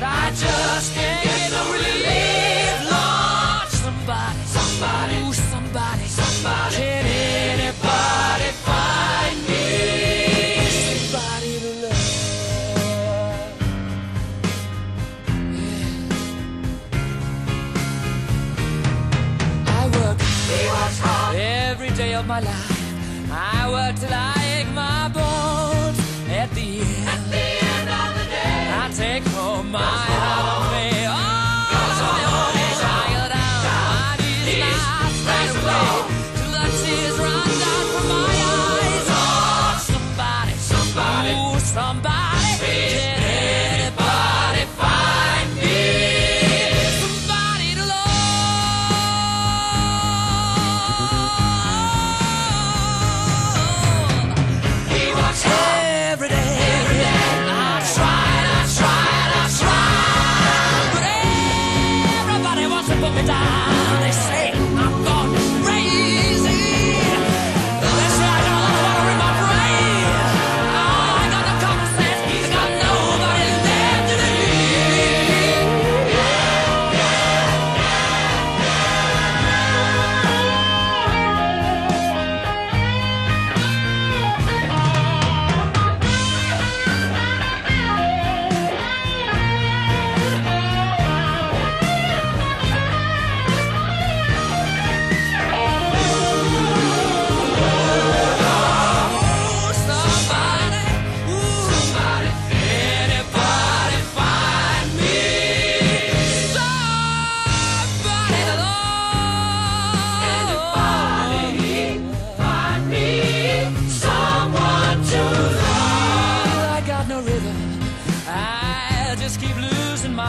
but I just can't get no relief. Lord, somebody, Somebody. ooh, somebody, Somebody. Can anybody find me somebody to love? Yeah. I work He works hard. every day of my life. I work till I ache my bones. Till the tears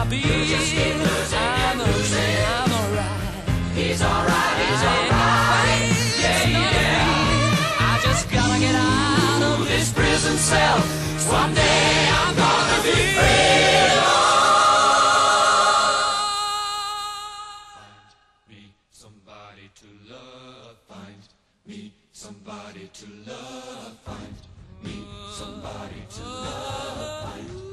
my beat. just keep losing, I'm keep losing. okay, I'm alright. He's alright, he's alright. Yeah, yeah. I just gotta get out of this prison cell. Someday I'm gonna be free. me somebody to love. Find me somebody to love. Find me somebody to love.